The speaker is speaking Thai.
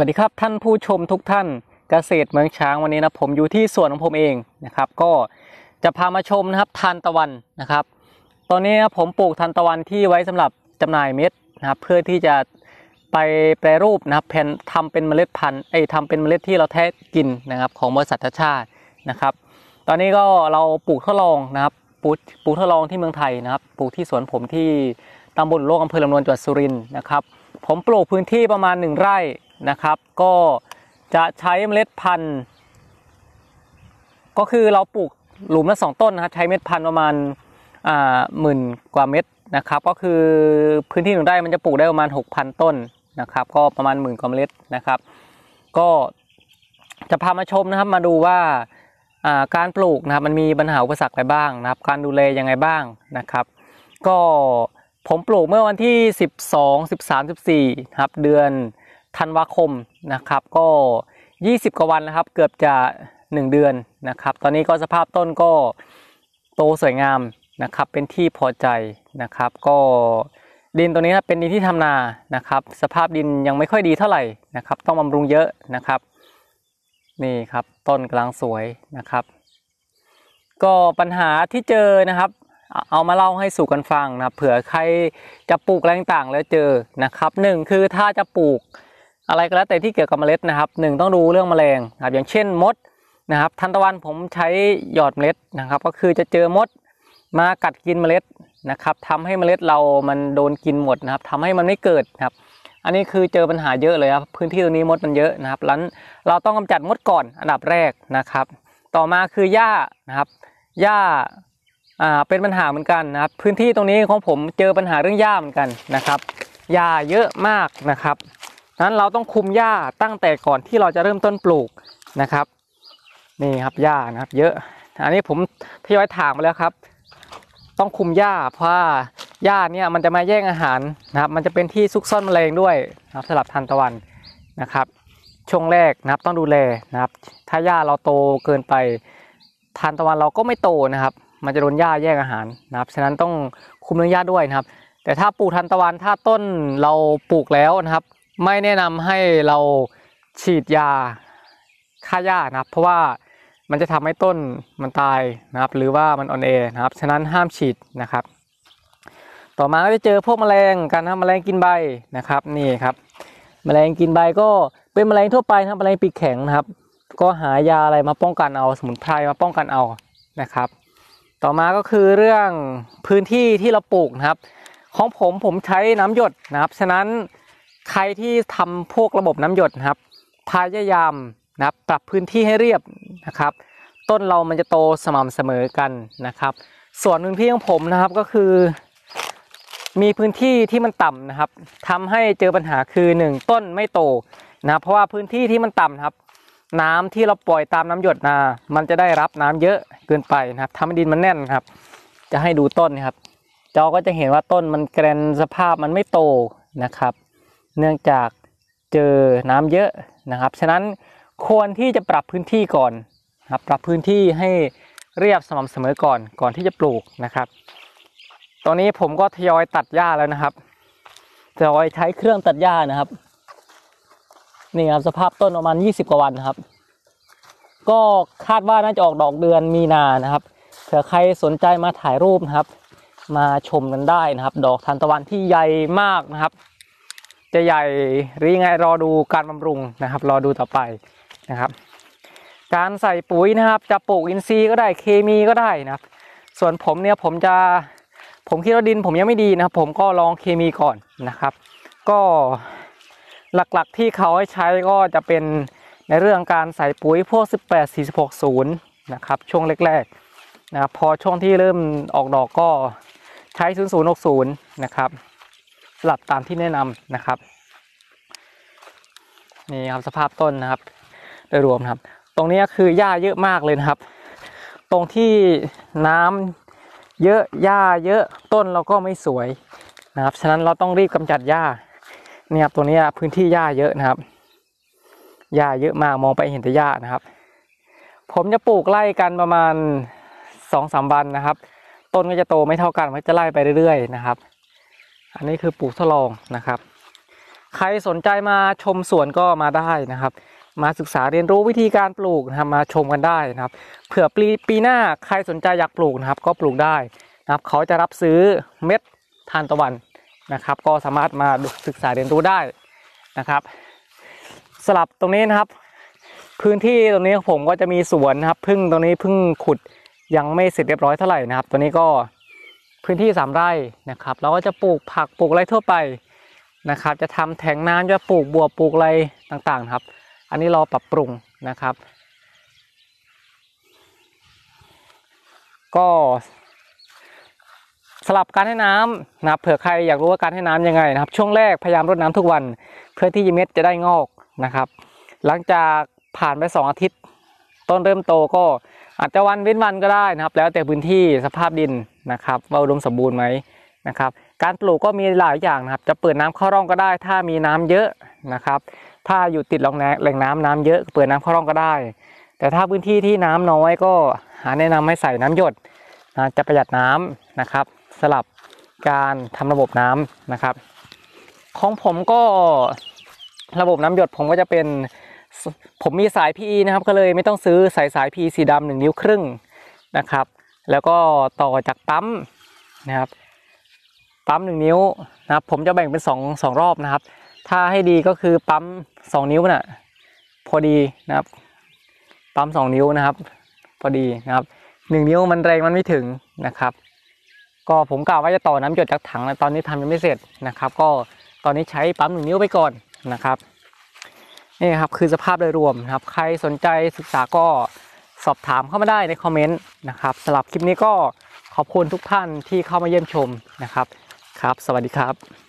วัสดีครับท่านผู้ชมทุกท่านเกษตรเมืองช้างวันนี้นะผมอยู่ที่สวนของผมเองนะครับ ก็จะพามาชมนะครับทานตะวันนะครับ ตอนนี้นะผมปลูกทานตะวันที่ไว้สำหรับจำหน่ายเม็ดนะครับ เพื่อที่จะไปแปรรูปนะครับแผ่นทำเป็นเมล็ดพันธุ์ไอ้ทำเป็นเมล็ดที่เราแท้กินนะครับของบริษัทชชาตินะครับ ตอนนี้ก็เราปลูกทดลองนะครับปลูกปลูกทดลองที่เมืองไทยนะครับ ปลูกที่สวนผมที่ตำบลโลกอำเภอลำนวนจังหวัดสุรินทร์นะครับ ผมปลูกพื้นที่ประมาณ 1 ไร่ นะครับ ก็จะใช้เมล็ดพันธุ์ ก็คือเราปลูกหลุมละสองต้นนะครับใช้เม็ดพันธุ์ประมาณอ่าหมื่นกว่าเม็ดนะครับ ก็คือพื้นที่หนึ่งไร่มันจะปลูกได้ประมาณ 6,000 ต้นนะครับ ก็ประมาณหมื่นกว่าเมล็ดนะครับ ก็จะพามาชมนะครับมาดูว่าอ่าการปลูกนะครับมันมีปัญหาอุปสรรคอะไรบ้างนะครับ การดูแลยังไงบ้างนะครับ ก็ผมปลูกเมื่อวันที่ 12 13 14ครับเดือน ธันวาคมนะครับ ก็ 20 กว่าวันนะครับ เกือบจะ 1 เดือนนะครับ ตอนนี้ก็สภาพต้นก็โตสวยงามนะครับ เป็นที่พอใจนะครับ ก็ดินตัวนี้นะเป็นดินที่ทำนานะครับ สภาพดินยังไม่ค่อยดีเท่าไหร่นะครับ ต้องบำรุงเยอะนะครับ นี่ครับต้นกำลังสวยนะครับ ก็ปัญหาที่เจอนะครับ เอามาเล่าให้สู่กันฟังนะเผื่อใครจะปลูกอะไรต่างแล้วเจอนะครับหนึ่งคือถ้าจะปลูก อะไรก็แล้วแต่ที่เกี่ยวกับเมล็ดนะครับหนึ่งต้องดูเรื่องแมลงนะครับอย่างเช่นมดนะครับทันตะวันผมใช้หยอดเมล็ดนะครับ ก็คือจะเจอมดมากัดกินเมล็ดนะครับทำให้เมล็ดเรามันโดนกินหมดนะครับทำให้มันไม่เกิดครับ อันนี้คือเจอปัญหาเยอะเลยครับพื้นที่ตรงนี้มดมันเยอะนะครับแล้วเราต้องกำจัดมดก่อนอันดับแรกนะครับ ต่อมาคือหญ้านะครับหญ้าอ่าเป็นปัญหาเหมือนกันนะครับ พื้นที่ตรงนี้ของผมเจอปัญหาเรื่องหญ้าเหมือนกันนะครับหญ้าเยอะมากนะครับ นั้นเราต้องคุมหญ้าตั้งแต่ก่อนที่เราจะเริ่มต้นปลูกนะครับ นี่ครับหญ้านะครับ เยอะ อันนี้ผมทยอยถางมาแล้วครับ ต้องคุมหญ้าเพราะว่าหญ้าเนี่ยมันจะมาแย่งอาหารนะครับ มันจะเป็นที่ซุกซ่อนแมลงด้วยนะครับสำหรับทานตะวันนะครับ ช่วงแรกนะครับต้องดูแลนะครับ ถ้าหญ้าเราโตเกินไปทานตะวันเราก็ไม่โตนะครับ มันจะโดนหญ้าแย่งอาหารนะครับ ฉะนั้นต้องคุมเรื่องหญ้าด้วยนะครับ แต่ถ้าปลูกทานตะวันถ้าต้นเราปลูกแล้วนะครับ ไม่แนะนำให้เราฉีดยาฆ่าหญ้านะครับ เพราะว่ามันจะทำให้ต้นมันตายนะครับ หรือว่ามันอ่อนแอนะครับ ฉะนั้นห้ามฉีดนะครับ ต่อมาก็จะเจอพวกแมลงกันนะแมลงกินใบนะครับนี่ครับ แมลงกินใบก็เป็นแมลงทั่วไปนะครับแมลงปีกแข็งนะครับ ก็หายาอะไรมาป้องกันเอาสมุนไพรมาป้องกันเอานะครับ ต่อมาก็คือเรื่องพื้นที่ที่เราปลูกนะครับ ของผมผมใช้น้ำหยดนะครับ ฉะนั้น ใครที่ทำพวกระบบน้ำหยดนะครับ พยายามนะครับปรับพื้นที่ให้เรียบนะครับ ต้นเรามันจะโตสม่ำเสมอกันนะครับ ส่วนพื้นที่ของผมนะครับก็คือ มีพื้นที่ที่มันต่ำนะครับทำให้เจอปัญหาคือหนึ่งต้นไม่โตนะเพราะว่าพื้นที่ที่มันต่ำนะครับ น้ำที่เราปล่อยตามน้ำหยดนา มันจะได้รับน้ำเยอะเกินไปนะครับทำให้ดินมันแน่นครับ จะให้ดูต้นนะครับจอก็จะเห็นว่าต้นมันแกรนสภาพมันไม่โตนะครับ เนื่องจากเจอน้ำเยอะนะครับ ฉะนั้นควรที่จะปรับพื้นที่ก่อนนะครับปรับพื้นที่ให้เรียบสม่ำเสมอก่อนก่อนที่จะปลูกนะครับ ตอนนี้ผมก็ทยอยตัดหญ้าแล้วนะครับทยอยใช้เครื่องตัดหญ้านะครับนี่ครับสภาพต้นประมาณ 20 กว่าวันครับ ก็คาดว่าน่าจะออกดอกเดือนมีนานะครับเผื่อใครสนใจมาถ่ายรูปนะครับ มาชมกันได้นะครับ ดอกทานตะวันที่ใหญ่มากนะครับ จะใหญ่หรือยังไงรอดูการบำรุงนะครับ รอดูต่อไปนะครับ การใส่ปุ๋ยนะครับ จะปลูกอินทรีย์ก็ได้เคมีก็ได้นะครับ ส่วนผมเนี่ยผมจะผมคิดว่าดินผมยังไม่ดีนะครับ ผมก็ลองเคมีก่อนนะครับ ก็หลักๆที่เขาให้ใช้ก็จะเป็นในเรื่องการใส่ปุ๋ยพวก 18 46 0 นะครับ ช่วงแรกๆนะครับพอช่วงที่เริ่มออกดอกก็ใช้ 0060 นะครับ สลับตามที่แนะนำนะครับนี่ครับสภาพต้นนะครับ โดยรวมครับ ตรงนี้คือหญ้าเยอะมากเลยนะครับ ตรงที่น้ำเยอะหญ้าเยอะต้นเราก็ไม่สวยนะครับ ฉะนั้นเราต้องรีบกำจัดหญ้าเนี่ยครับตัวเนี้พื้นที่หญ้าเยอะนะครับหญ้าเยอะมากมองไปเห็นแต่หญ้านะครับ ผมจะปลูกไล่กันประมาณสองสามวันนะครับ ต้นก็จะโตไม่เท่ากันมันจะไล่ไปเรื่อยๆนะครับ อันนี้คือปลูกทดลองนะครับ ใครสนใจมาชมสวนก็มาได้นะครับ มาศึกษาเรียนรู้วิธีการปลูกนะครับมาชมกันได้นะครับ เผื่อปีปีหน้าใครสนใจอยากปลูกนะครับ ก็ปลูกได้นะครับ เขาจะรับซื้อเม็ดทานตะวันนะครับ ก็สามารถมาศึกษาเรียนรู้ได้นะครับ สลับตรงนี้นะครับ พื้นที่ตรงนี้ผมก็จะมีสวนนะครับ พึ่งตรงนี้พึ่งขุดยังไม่เสร็จเรียบร้อยเท่าไหร่นะครับ ตัวนี้ก็ พื้นที่สามไร่นะครับ เราก็จะปลูกผักปลูกอะไรทั่วไปนะครับ จะทำแทงน้ำจะปลูกบัวปลูกอะไรต่างๆครับ อันนี้รอปรับปรุงนะครับ ก็สลับการให้น้ำนะครับเผื่อใครอยากรู้ว่าการให้น้ำยังไงนะครับ ช่วงแรกพยายามรดน้ำทุกวัน เพื่อที่เม็ดจะได้งอกนะครับ หลังจากผ่านไปสองอาทิตย์ ต้นเริ่มโตก็ อาจจะวันเว้นวันก็ได้นะครับ แล้วแต่พื้นที่สภาพดินนะครับว่าอุดมสมบูรณ์ไหมนะครับ การปลูกก็มีหลายอย่างนะครับ จะเปิดน้ำเข้าร่องก็ได้ ถ้ามีน้ำเยอะนะครับ ถ้าอยู่ติดแหล่งน้ำน้ำเยอะ เปิดน้ำเข้าร่องก็ได้ แต่ถ้าพื้นที่ที่น้ำน้อยก็หาแนะนำให้ใส่น้ำหยดนะจะประหยัดน้ำนะครับ สลับการทำระบบน้ำนะครับ ของผมก็ระบบน้ำหยดผมก็จะเป็น ผมมีสาย PE นะครับก็เลยไม่ต้องซื้อสายสาย PE สีดำหนึ่งนิ้วครึ่งนะครับ แล้วก็ต่อจากปั๊มนะครับปั๊มหนึ่งนิ้วนะครับ ผมจะแบ่งเป็นสองสองรอบนะครับ ถ้าให้ดีก็คือปั๊มสองนิ้วน่ะพอดีนะครับ ปั๊มสองนิ้วนะครับ พอดีนะครับหนึ่งนิ้วมันแรงมันไม่ถึงนะครับ ก็ผมกล่าวว่าจะต่อน้ำหยดจากถังแล้วตอนนี้ทำยังไม่เสร็จนะครับ ก็ตอนนี้ใช้ปั๊มหนึ่งนิ้วไปก่อนนะครับ นี่ครับคือสภาพโดยรวมนะครับ ใครสนใจศึกษาก็สอบถามเข้ามาได้ในคอมเมนต์นะครับสำหรับคลิปนี้ก็ขอบคุณทุกท่านที่เข้ามาเยี่ยมชมนะครับครับ สวัสดีครับ